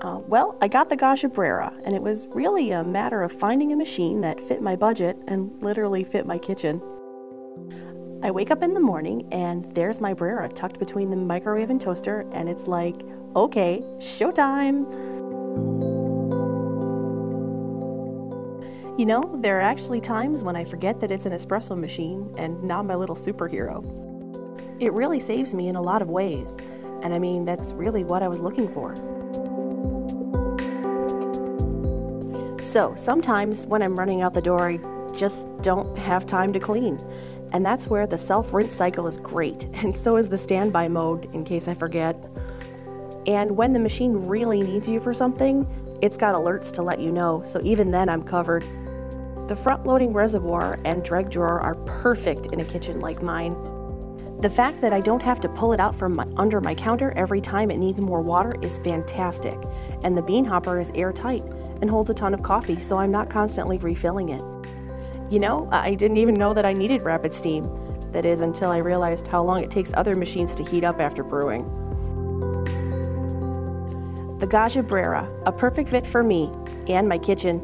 Uh, well, I got the Gaggia Brera, and it was really a matter of finding a machine that fit my budget and literally fit my kitchen. I wake up in the morning, and there's my Brera tucked between the microwave and toaster, and it's like, okay, showtime! You know, there are actually times when I forget that it's an espresso machine and not my little superhero. It really saves me in a lot of ways, and I mean, that's really what I was looking for. So sometimes when I'm running out the door, I just don't have time to clean. And that's where the self rinse cycle is great, and so is the standby mode in case I forget. And when the machine really needs you for something, it's got alerts to let you know, so even then I'm covered. The front loading reservoir and dreg drawer are perfect in a kitchen like mine. The fact that I don't have to pull it out from my, under my counter every time it needs more water is fantastic, and the bean hopper is airtight and holds a ton of coffee, so I'm not constantly refilling it. You know, I didn't even know that I needed rapid steam. That is, until I realized how long it takes other machines to heat up after brewing. The Gaggia Brera, a perfect fit for me and my kitchen